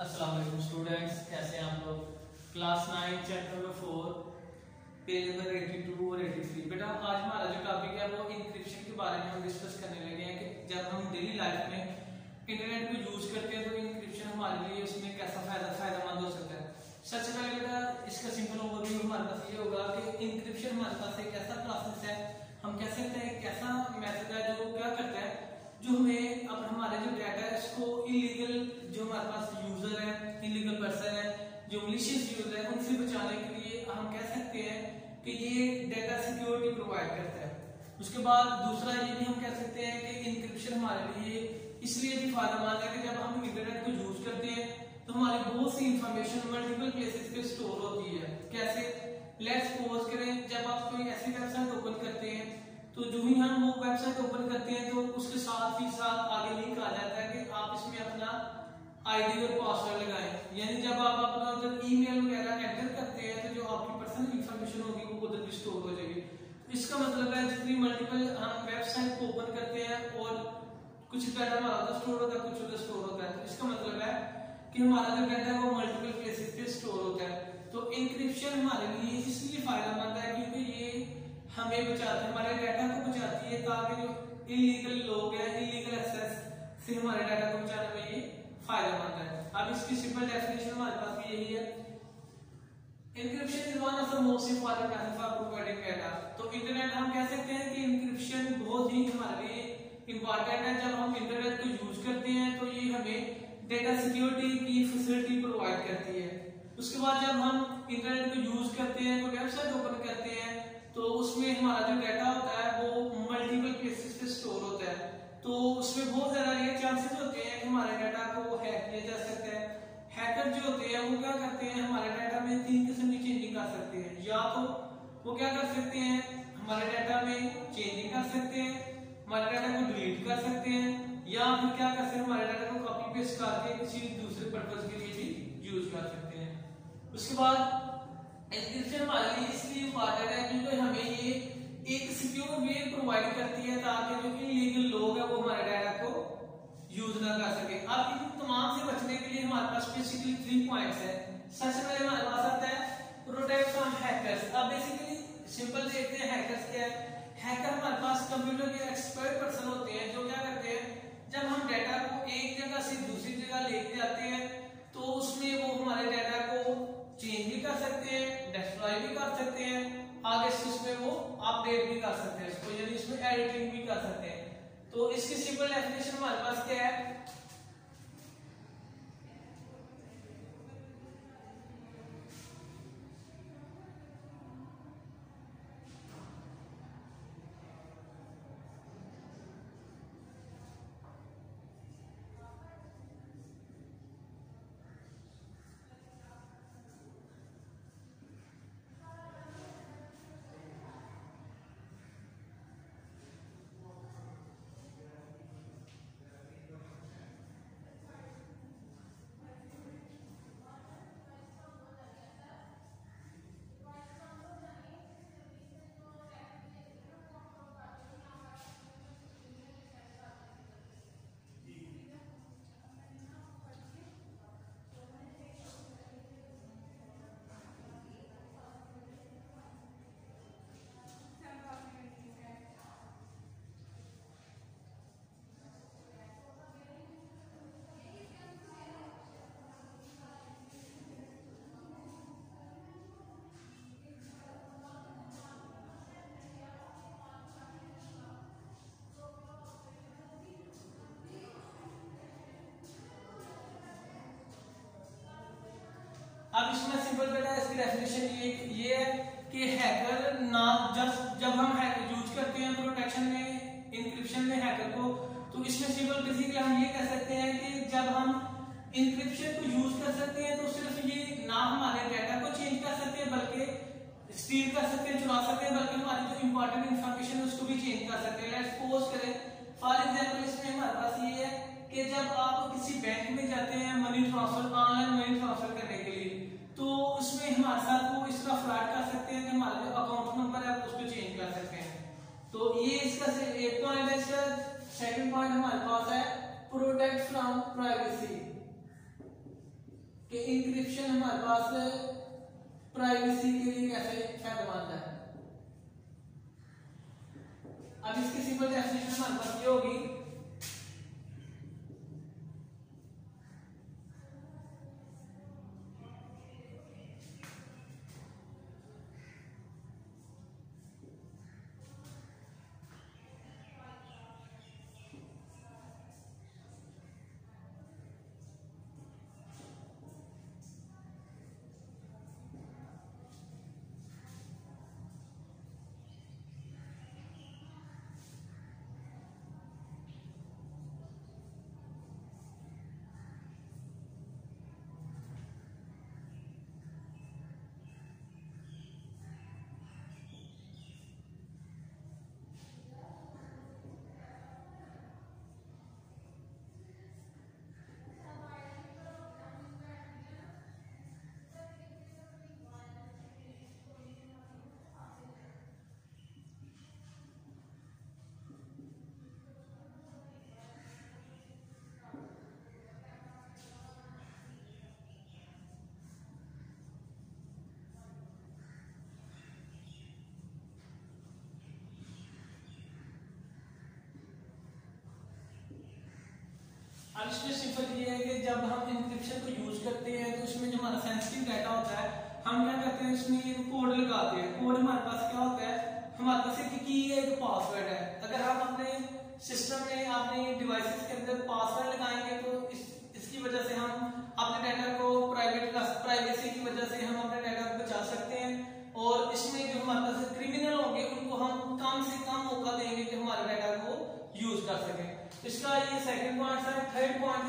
अस्सलाम वालेकुम स्टूडेंट्स, कैसे हैं आप लोग? Class nine chapter number four page number eighty two और एटी थ्री बेटा, आज हमारा जो टॉपिक है, वो इंक्रिप्शन के बारे में हम डिस्कस करने लगे हैं कि जब हम डेली लाइफ में इंटरनेट को यूज़ करते हैं तो इंक्रिप्शन हमारे लिए उसमें कैसा फ़ायदा, फ़ायदेमंद हो सकता है? सबसे पहले बेटा, इसका सिंपल ओवरव्यू हमारे पास ये होगा कि इंक्रिप्शन हमारे पास एक ऐसा प्रोसेस है, हम कह सकते हैं ऐसा मेथड है जो क्या करता है जो हमें अब हमारे जो डाटा है, इसको इलीगल जो हमारे पास यूज़र है इलीगल पर्सन है, जो मलिशियस यूज़र है, उनसे बचाने के लिए हम कह सकते हैं कि ये डाटा सिक्योरिटी प्रोवाइड करता है। उसके बाद दूसरा ये भी हम कह सकते हैं कि इंक्रिप्शन हमारे लिए इसलिए भी फ़ायदेमंद है कि जब हम इंटरनेट को यूज़ करते हैं तो हमारी बहुत सी इंफॉर्मेशन मल्टीपल प्लेसेस पे स्टोर होती है। कैसे? लेट्स सपोज़ करें। जब आप कोई ऐसी वेबसाइट ओपन करते हैं तो जो भी हम वो वेबसाइट ओपन करते हैं तो उसके साथ ही साथ आगे लिंक आ जाता है कि आप इसमें अपना आईडी और पासवर्ड लगाएँ। यानी जब आप अपना उधर ईमेल वगैरह एंटर करते हैं तो जो आपकी पर्सनल इंफॉर्मेशन होगी, वो उधर भी स्टोर हो जाएगी। इसका मतलब है, जितनी मल्टीपल हम वेबसाइट को ओपन करते हैं और कुछ डाटा हमारा उधर स्टोर होता है, कुछ उधर स्टोर होता है तो इसका मतलब है कि हमारा जो डाटा है, वो मल्टीपल प्लेसेस पे स्टोर होता है। तो इंक्रिप्शन हमारे लिए इसलिए फ़ायदेमंद है, क्योंकि ये हमें बचाती है, हमारे डाटा को बचाती है ताकि जो इलीगल लोग हैं इलीगल एक्सेस से हमारे डाटा को बचाने में ये फ़ायदेमंद है। अब इसकी सिंपल डेफिनेशन हमारे पास भी यही है। Encryption is one of the most important method for providing data तो इंटरनेट हम कह सकते हैं कि इंक्रिप्शन बहुत ही हमारे लिए इंपॉर्टेंट है। जब हम इंटरनेट को यूज़ करते हैं तो ये हमें डेटा सिक्योरिटी की फैसिलिटी प्रोवाइड करती है। उसके बाद जब हम इंटरनेट को यूज़ करते हैं कोई वेबसाइट ओपन करते हैं हमारा जो डाटा होता है वो मल्टीपल प्लेसेस पे स्टोर होता है तो उसमें बहुत ज़्यादा ये चांसेस होते हैं कि हमारे डाटा को हैक किया जा सकता है हैकर जो होते हैं वो क्या करते हैं हमारे डाटा में तीन किस्म की चेंजिंग कर सकते हैं या तो वो क्या कर सकते हैं हमारे डाटा में चेंजिंग कर सकते हैं हमारे डाटा को डिलीट कर सकते हैं या फिर क्या कर सकते हैं हमारे डाटा को कॉपी पेस्ट करके किसी दूसरे पर्पज के लिए भी यूज़ कर सकते हैं उसके बाद एनक्रिप्शन हमारे लिए इसलिए इम्पोर्टेंट है क्योंकि हमें ये एक सिक्योर वे प्रोवाइड करती है ताकि जो कि लीगल लोग है वो हमारे डाटा को यूज़ ना कर सके। अब इन तमाम से बचने के लिए हमारे पास बेसिकली थ्री पॉइंट्स है। सबसे पहले हमारे पास आता है प्रोटेक्ट फ्रॉम हैकर्स अब बेसिकली सिंपल देखते हैं हैकर्स क्या है। हैकर हमारे पास कंप्यूटर के एक्सपर्ट पर्सन होते हैं जो क्या करते हैं, जब हम डाटा को एक जगह से दूसरी जगह लेके जाते हैं तो उसमें वो हमारे डाटा को चेंज भी कर सकते हैं डिस्ट्रॉय भी कर सकते हैं, आगे इसमें वो अपडेट भी कर सकते हैं इसको यानी इसमें एडिटिंग भी कर सकते हैं। तो इसकी सिंपल डेफिनेशन हमारे पास क्या है? अब इसमें सिंपल बेटा इसकी डेफिनेशन ये ये है कि हैकर ना, जब जब हम हैकर यूज़ करते हैं प्रोटेक्शन में इंक्रिप्शन में हैकर को तो इसमें सिंपल बेसिकली हम ये कह सकते हैं कि जब हम इंक्रिप्शन को यूज़ कर सकते हैं तो सिर्फ़ ये ना हमारे डाटा को चेंज कर सकते हैं, बल्कि स्टील कर सकते हैं, चुरा सकते हैं, बल्कि हमारी जो इंपॉर्टेंट इंफॉर्मेशन है, उसको भी चेंज कर सकते हैं। लेट्स करें फॉर एग्जांपल इसमें हमारे पास ये है कि जब आप किसी बैंक में जाते हैं money transfer online money transfer करने के लिए तो उसमें हमारे साथ वो इस तरह फ्रॉड कर सकते हैं कि हमारा जो अकाउंट नंबर है उसको चेंज कर सकते हैं तो ये इसका एक पॉइंट सेकंड पॉइंट हमारे पास है प्रोटेक्ट फ्रॉम प्राइवेसी कि इंक्रिप्शन हमारे पास प्राइवेसी के लिए कैसे फ़ायदेमंद है? अब इसकी सिंपल डेफिनेशन हमारे पास ये होगी इसमें सिंपल ये है कि जब हम इंक्रिप्शन को यूज़ करते हैं तो उसमें जो हमारा सेंसिटिव डाटा होता है, हम क्या करते हैं, उसमें ये कोड लगाते हैं। कोड हमारे पास क्या होता है? हमारे पास एक की है, एक पासवर्ड है। अगर हम अपने सिस्टम में, अपने डिवाइसेस के अंदर पासवर्ड लगाएँगे तो इस, इसकी वजह से हम अपने डाटा को प्राइवेट प्राइवेसी की वजह से हम अपने डाटा को बचा सकते हैं। और इसमें जो हमारे पास क्रिमिनल होंगे, उनको हम कम से कम मौका देंगे कि हमारे डाटा को यूज़ कर सकें। इसका ये सेकंड पॉइंट है। थर्ड पॉइंट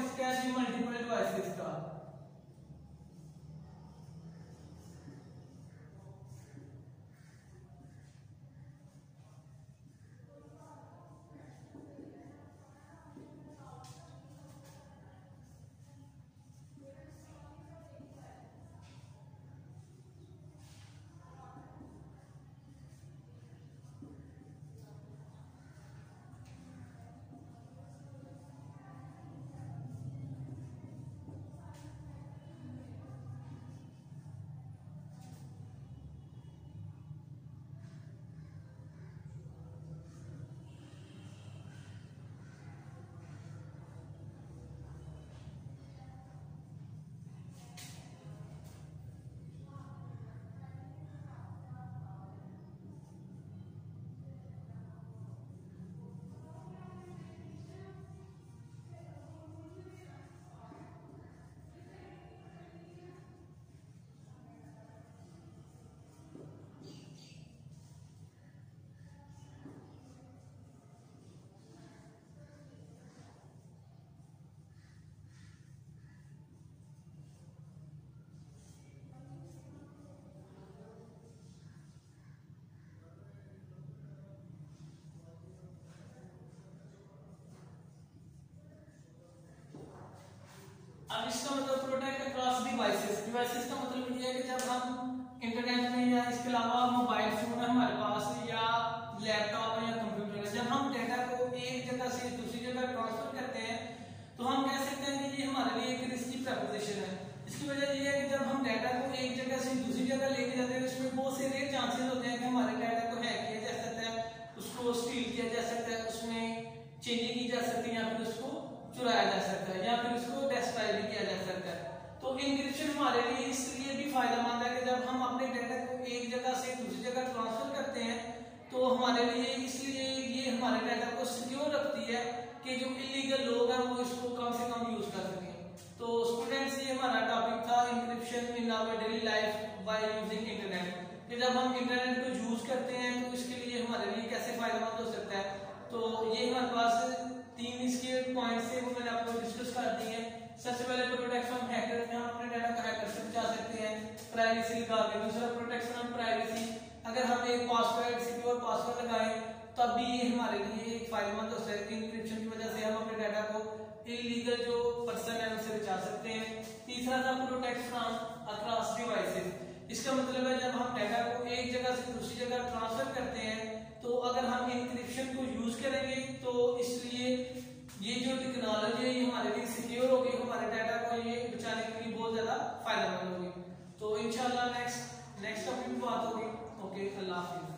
अब इसका मतलब प्रोटेक्ट अक्रॉस डिवाइसेस डिवाइसेस का मतलब ये है कि जब हम इंटरनेट में या इसके अलावा मोबाइल फ़ोन है हमारे पास, या लैपटॉप है या कंप्यूटर है, जब हम डेटा को एक जगह से दूसरी जगह ट्रांसफ़र करते हैं तो हम कह सकते हैं कि ये हमारे लिए एक रिस्की प्रपोजिशन है। इसकी वजह यह है कि जब हम डाटा को एक जगह से दूसरी जगह लेके जाते हैं उसमें बहुत से रेयर चांसेस होते हैं कि हमारे डाटा को हैक किया जा सकता है उसको स्टील किया जा सकता है उसमें चेंजिंग की जा सकती है या फिर उसको चुराया जा सकता है या फिर उसको डेस्ट्रॉय भी किया जा सकता है तो इंक्रिप्शन हमारे लिए इसलिए भी फ़ायदेमंद है कि जब हम अपने डाटा को एक जगह से दूसरी जगह ट्रांसफ़र करते हैं तो हमारे लिए इसलिए ये हमारे डाटा को सिक्योर रखती है कि जो इलीगल लोग हैं वो इसको कम से कम यूज़ कर सकें। तो स्टूडेंट्स ये हमारा टॉपिक था encryption in our daily life by using internet कि जब हम इंटरनेट को यूज़ करते हैं तो इसके लिए हमारे लिए कैसे फ़ायदेमंद हो सकता है? तो ये हमारे पास तीन इसके पॉइंट से वो मैंने आपको डिस्कस कर दिए हैं। सबसे पहले प्रोटेक्शन हम हैकर में हम अपने डाटा को हैकर से बचा सकते हैं। प्राइवेसी के दूसरा प्रोटेक्शन हम प्राइवेसी अगर हम एक पासवर्ड सिक्योर पासवर्ड लगाएँ तब भी ये हमारे लिए एक फ़ायदेमंद हो सकता है इंक्रिप्शन की वजह से हम अपने डाटा को इलीगल जो पर्सन है उनसे बचा सकते हैं। तीसरा था प्रोटेक्ट फ्रॉम अक्रॉस डिवाइसेस इसका मतलब है जब हम डाटा को एक जगह से दूसरी जगह ट्रांसफ़र करते हैं तो अगर हम इंक्रिप्शन को यूज़ करेंगे तो इसलिए ये जो टेक्नोलॉजी है हमारे लिए सिक्योर होगी, हमारे डाटा को ये बचाने के लिए बहुत ज़्यादा फ़ायदेमंद होगी। तो इंशाल्लाह नेक्स्ट नेक्स्ट टॉपिक बात होगी। Okay, Allah Hafiz.